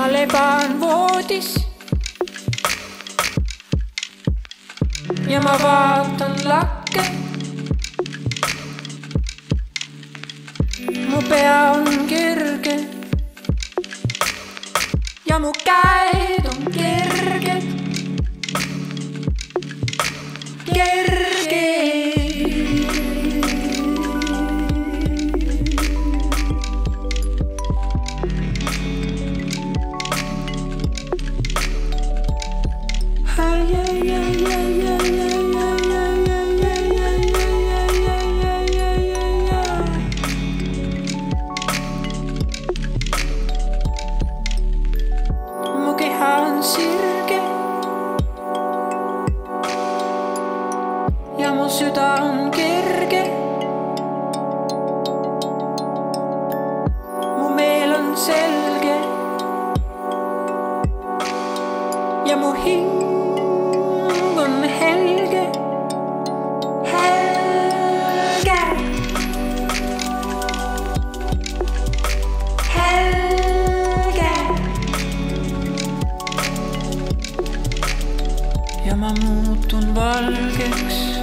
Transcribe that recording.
ma leban voodis. ja ma vaatan lakke. mu pea on kerge. ja mu käed ja mu süda on kerge. mu meel on selge ja mu hing on helge, helge, helge. ja ma muutun valgeks